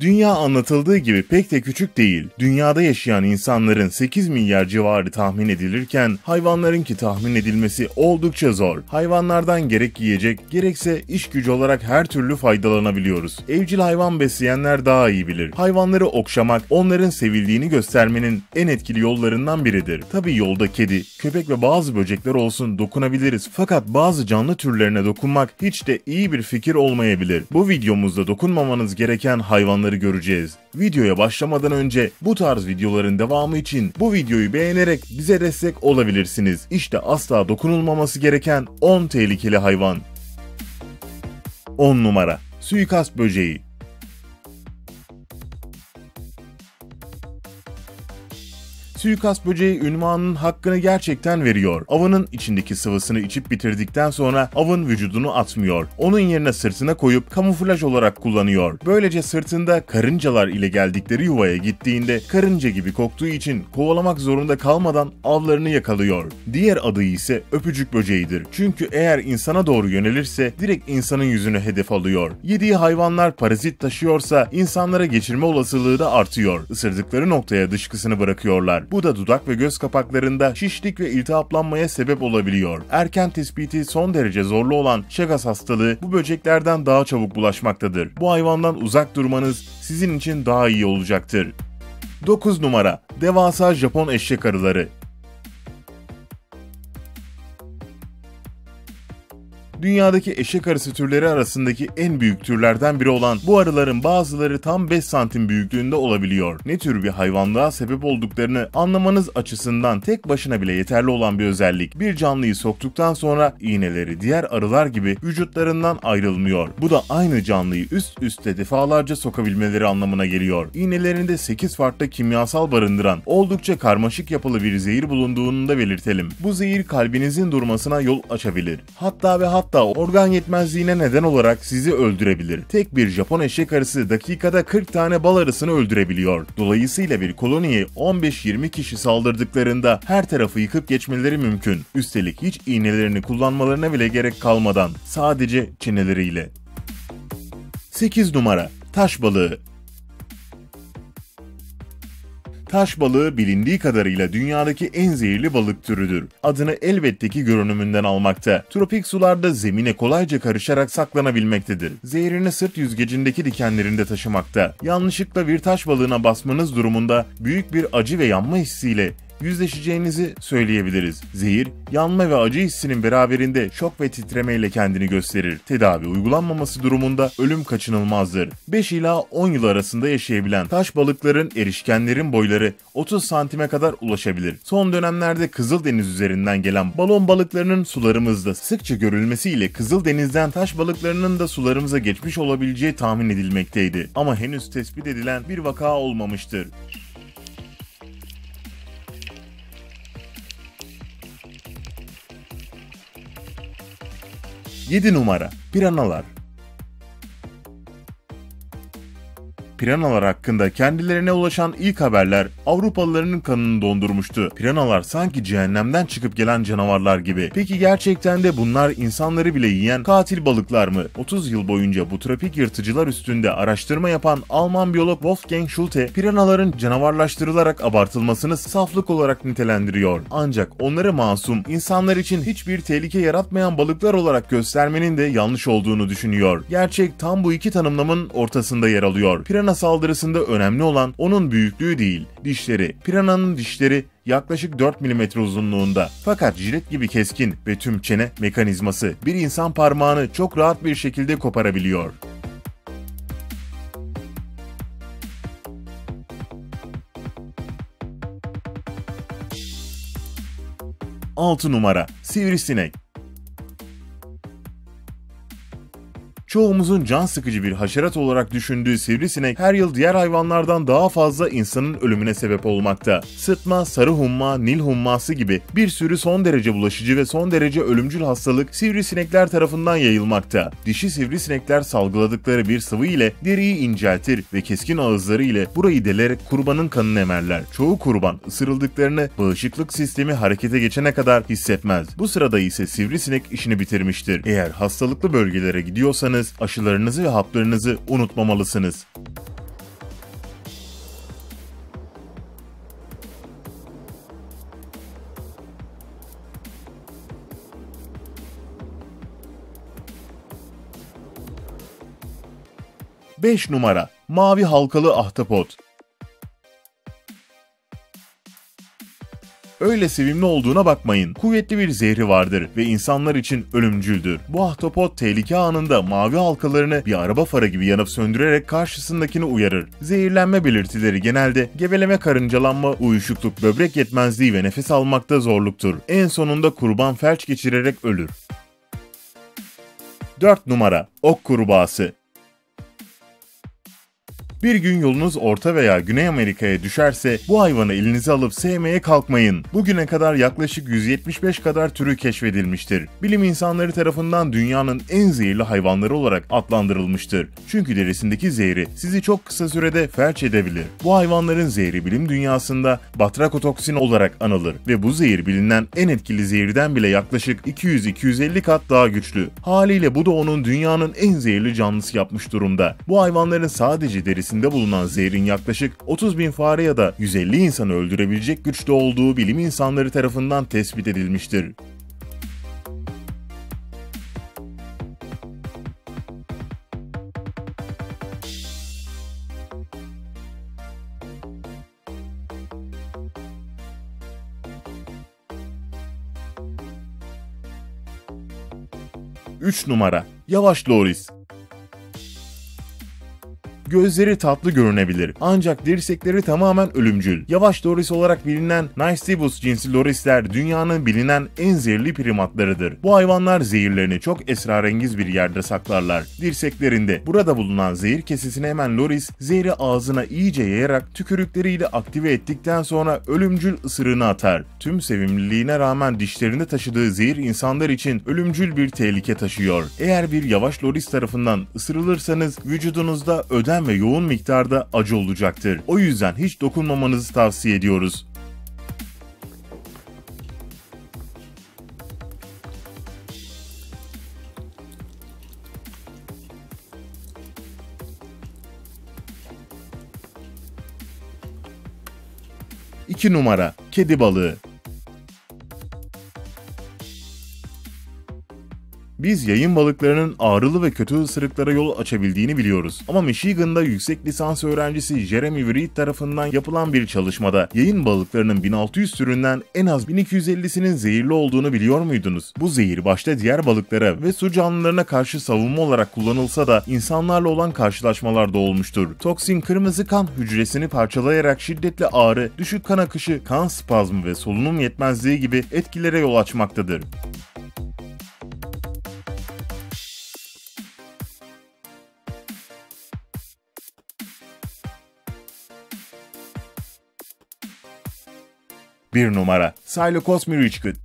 Dünya anlatıldığı gibi pek de küçük değil. Dünyada yaşayan insanların 8 milyar civarı tahmin edilirken hayvanlarınki tahmin edilmesi oldukça zor. Hayvanlardan gerek yiyecek gerekse iş gücü olarak her türlü faydalanabiliyoruz. Evcil hayvan besleyenler daha iyi bilir. Hayvanları okşamak onların sevildiğini göstermenin en etkili yollarından biridir. Tabi yolda kedi, köpek ve bazı böcekler olsun dokunabiliriz fakat bazı canlı türlerine dokunmak hiç de iyi bir fikir olmayabilir. Bu videomuzda dokunmamanız gereken hayvanları göreceğiz. Videoya başlamadan önce bu tarz videoların devamı için bu videoyu beğenerek bize destek olabilirsiniz. İşte asla dokunulmaması gereken 10 tehlikeli hayvan. 10 numara Suikast böceği Suikast böceği ünvanının hakkını gerçekten veriyor. Avının içindeki sıvısını içip bitirdikten sonra avın vücudunu atmıyor. Onun yerine sırtına koyup kamuflaj olarak kullanıyor. Böylece sırtında karıncalar ile geldikleri yuvaya gittiğinde karınca gibi koktuğu için kovalamak zorunda kalmadan avlarını yakalıyor. Diğer adı ise öpücük böceğidir. Çünkü eğer insana doğru yönelirse direkt insanın yüzünü hedef alıyor. Yediği hayvanlar parazit taşıyorsa insanlara geçirme olasılığı da artıyor. Isırdıkları noktaya dışkısını bırakıyorlar. Bu da dudak ve göz kapaklarında şişlik ve iltihaplanmaya sebep olabiliyor. Erken tespiti son derece zorlu olan Chagas hastalığı bu böceklerden daha çabuk bulaşmaktadır. Bu hayvandan uzak durmanız sizin için daha iyi olacaktır. 9 numara Devasa Japon eşek arıları dünyadaki eşek arısı türleri arasındaki en büyük türlerden biri olan bu arıların bazıları tam 5 santim büyüklüğünde olabiliyor. Ne tür bir hayvanlığa sebep olduklarını anlamanız açısından tek başına bile yeterli olan bir özellik. Bir canlıyı soktuktan sonra iğneleri diğer arılar gibi vücutlarından ayrılmıyor. Bu da aynı canlıyı üst üste defalarca sokabilmeleri anlamına geliyor. İğnelerinde 8 farklı kimyasal barındıran oldukça karmaşık yapılı bir zehir bulunduğunu da belirtelim. Bu zehir kalbinizin durmasına yol açabilir. Hatta ve hatta hatta organ yetmezliğine neden olarak sizi öldürebilir. Tek bir Japon eşek arısı dakikada 40 tane bal arısını öldürebiliyor. Dolayısıyla bir koloniye 15-20 kişi saldırdıklarında her tarafı yıkıp geçmeleri mümkün. Üstelik hiç iğnelerini kullanmalarına bile gerek kalmadan sadece çeneleriyle. 8 numara Taş balığı Taş balığı bilindiği kadarıyla dünyadaki en zehirli balık türüdür. Adını elbette ki görünümünden almakta. Tropik sularda zemine kolayca karışarak saklanabilmektedir. Zehrini sırt yüzgecindeki dikenlerinde taşımakta. Yanlışlıkla bir taş balığına basmanız durumunda büyük bir acı ve yanma hissiyle yüzleşeceğinizi söyleyebiliriz. Zehir, yanma ve acı hissinin beraberinde şok ve titremeyle kendini gösterir. Tedavi uygulanmaması durumunda ölüm kaçınılmazdır. 5 ila 10 yıl arasında yaşayabilen taş balıkların erişkenlerin boyları 30 santime kadar ulaşabilir. Son dönemlerde Kızıldeniz üzerinden gelen balon balıklarının sularımızda sıkça görülmesiyle Kızıldeniz'den taş balıklarının da sularımıza geçmiş olabileceği tahmin edilmekteydi. Ama henüz tespit edilen bir vaka olmamıştır. 7 numara. Piranalar Piranalar hakkında kendilerine ulaşan ilk haberler Avrupalıların kanını dondurmuştu. Piranalar sanki cehennemden çıkıp gelen canavarlar gibi. Peki gerçekten de bunlar insanları bile yiyen katil balıklar mı? 30 yıl boyunca bu tropik yırtıcılar üstünde araştırma yapan Alman biyolog Wolfgang Schulte, piranaların canavarlaştırılarak abartılmasını saflık olarak nitelendiriyor. Ancak onları masum, insanlar için hiçbir tehlike yaratmayan balıklar olarak göstermenin de yanlış olduğunu düşünüyor. Gerçek tam bu iki tanımlamın ortasında yer alıyor. Pirana Pirana saldırısında önemli olan onun büyüklüğü değil, dişleri. Pirananın dişleri yaklaşık 4 mm uzunluğunda. Fakat jilet gibi keskin ve tüm çene mekanizması bir insan parmağını çok rahat bir şekilde koparabiliyor. Altı numara Sivrisinek Çoğumuzun can sıkıcı bir haşerat olarak düşündüğü sivrisinek her yıl diğer hayvanlardan daha fazla insanın ölümüne sebep olmakta. Sıtma, sarı humma, nil humması gibi bir sürü son derece bulaşıcı ve son derece ölümcül hastalık sivrisinekler tarafından yayılmakta. Dişi sivrisinekler salgıladıkları bir sıvı ile deriyi inceltir ve keskin ağızları ile burayı delerek kurbanın kanını emerler. Çoğu kurban ısırıldıklarını bağışıklık sistemi harekete geçene kadar hissetmez. Bu sırada ise sivrisinek işini bitirmiştir. Eğer hastalıklı bölgelere gidiyorsanız almalısınız, aşılarınızı ve haplarınızı unutmamalısınız. Beş numara Mavi halkalı ahtapot Öyle sevimli olduğuna bakmayın. Kuvvetli bir zehri vardır ve insanlar için ölümcüldür. Bu ahtapot tehlike anında mavi halkalarını bir araba farı gibi yanıp söndürerek karşısındakini uyarır. Zehirlenme belirtileri genelde geveleme karıncalanma, uyuşukluk, böbrek yetmezliği ve nefes almakta zorluktur. En sonunda kurban felç geçirerek ölür. 4 numara Ok kurbağası bir gün yolunuz Orta veya Güney Amerika'ya düşerse bu hayvanı elinize alıp sevmeye kalkmayın. Bugüne kadar yaklaşık 175 kadar türü keşfedilmiştir. Bilim insanları tarafından dünyanın en zehirli hayvanları olarak adlandırılmıştır. Çünkü derisindeki zehri sizi çok kısa sürede felç edebilir. Bu hayvanların zehri bilim dünyasında batrakotoksin olarak anılır ve bu zehir bilinen en etkili zehirden bile yaklaşık 200-250 kat daha güçlü. Haliyle bu da onun dünyanın en zehirli canlısı yapmış durumda. Bu hayvanların sadece derisi içerisinde bulunan zehrin yaklaşık 30 bin fare ya da 150 insanı öldürebilecek güçte olduğu bilim insanları tarafından tespit edilmiştir. Üç numara Yavaş Loris Gözleri tatlı görünebilir ancak dirsekleri tamamen ölümcül. Yavaş loris olarak bilinen Nystibus cinsi lorisler dünyanın bilinen en zehirli primatlarıdır. Bu hayvanlar zehirlerini çok esrarengiz bir yerde saklarlar. Dirseklerinde burada bulunan zehir kesesini hemen loris zehri ağzına iyice yayarak tükürükleriyle aktive ettikten sonra ölümcül ısırığını atar. Tüm sevimliliğine rağmen dişlerinde taşıdığı zehir insanlar için ölümcül bir tehlike taşıyor. Eğer bir yavaş loris tarafından ısırılırsanız vücudunuzda ödem ve yoğun miktarda acı olacaktır. O yüzden hiç dokunmamanızı tavsiye ediyoruz. İki numara kedi balığı Biz yayın balıklarının ağrılı ve kötü ısırıklara yol açabildiğini biliyoruz. Ama Michigan'da yüksek lisans öğrencisi Jeremy Reed tarafından yapılan bir çalışmada yayın balıklarının 1600 türünden en az 1250'sinin zehirli olduğunu biliyor muydunuz? Bu zehir başta diğer balıklara ve su canlılarına karşı savunma olarak kullanılsa da insanlarla olan karşılaşmalarda olmuştur. Toksin kırmızı kan hücresini parçalayarak şiddetli ağrı, düşük kan akışı, kan spazmı ve solunum yetmezliği gibi etkilere yol açmaktadır. Bir numara. Silocos mirichkit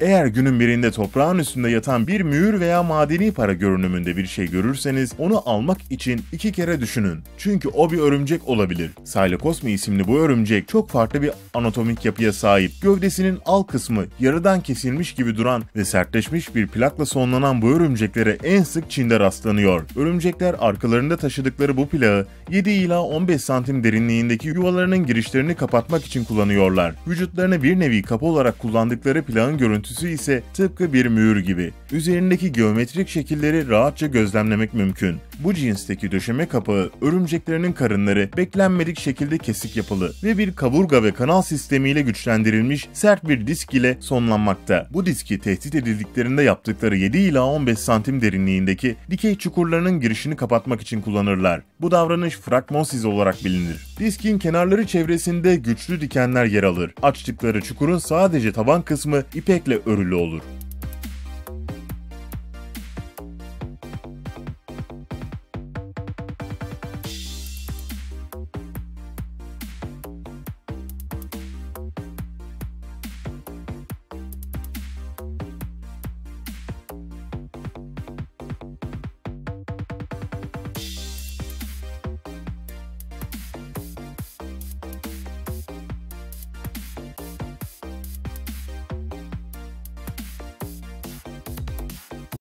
Eğer günün birinde toprağın üstünde yatan bir mühür veya madeni para görünümünde bir şey görürseniz onu almak için iki kere düşünün. Çünkü o bir örümcek olabilir. Silocosmi isimli bu örümcek çok farklı bir anatomik yapıya sahip. Gövdesinin alt kısmı yarıdan kesilmiş gibi duran ve sertleşmiş bir plakla sonlanan bu örümceklere en sık Çin'de rastlanıyor. Örümcekler arkalarında taşıdıkları bu plağı 7 ila 15 santim derinliğindeki yuvalarının girişlerini kapatmak için kullanıyorlar. Vücutlarını bir nevi kapı olarak kullandıkları plağın görüntüsü görüntüsü ise tıpkı bir mühür gibi. Üzerindeki geometrik şekilleri rahatça gözlemlemek mümkün. Bu cinsteki döşeme kapağı örümceklerinin karınları beklenmedik şekilde kesik yapılı ve bir kaburga ve kanal sistemiyle güçlendirilmiş sert bir disk ile sonlanmakta. Bu diski tehdit edildiklerinde yaptıkları 7 ila 15 santim derinliğindeki dikey çukurlarının girişini kapatmak için kullanırlar. Bu davranış fragmonsiz olarak bilinir. Diskin kenarları çevresinde güçlü dikenler yer alır. Açtıkları çukurun sadece taban kısmı ipekle örülü olur.